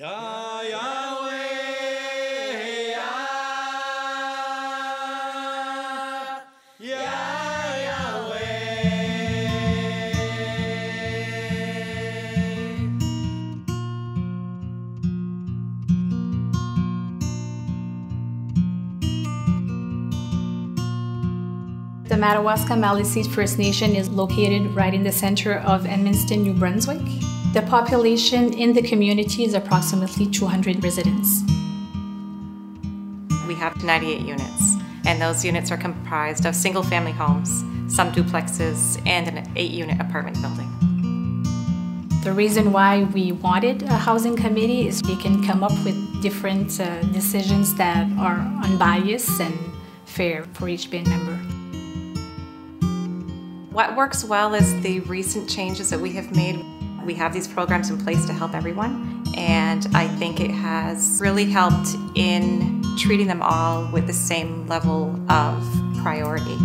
The Madawaska Maliseet First Nation is located right in the center of Edmundston, New Brunswick. The population in the community is approximately 200 residents. We have 98 units, and those units are comprised of single family homes, some duplexes, and an eight unit apartment building. The reason why we wanted a housing committee is we can come up with different uh, decisions that are unbiased and fair for each band member. What works well is the recent changes that we have made. We have these programs in place to help everyone, and I think it has really helped in treating them all with the same level of priority.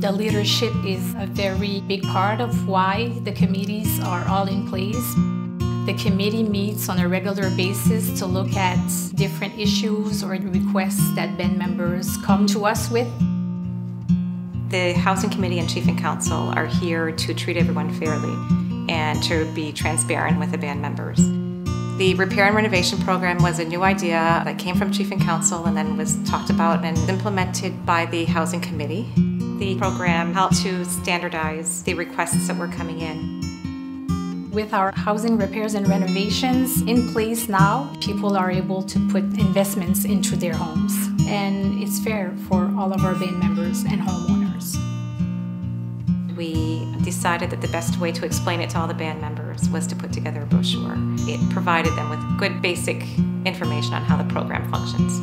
The leadership is a very big part of why the committees are all in place. The committee meets on a regular basis to look at different issues or requests that band members come to us with. The Housing Committee and Chief and Council are here to treat everyone fairly and to be transparent with the band members. The repair and renovation program was a new idea that came from Chief and Council and then was talked about and implemented by the Housing Committee. The program helped to standardize the requests that were coming in. With our housing repairs and renovations in place now, people are able to put investments into their homes. And it's fair for all of our band members and homeowners. Decided that the best way to explain it to all the band members was to put together a brochure. It provided them with good basic information on how the program functions.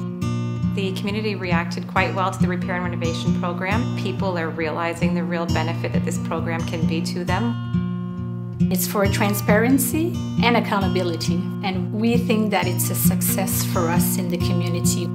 The community reacted quite well to the repair and renovation program. People are realizing the real benefit that this program can be to them. It's for transparency and accountability, and we think that it's a success for us in the community.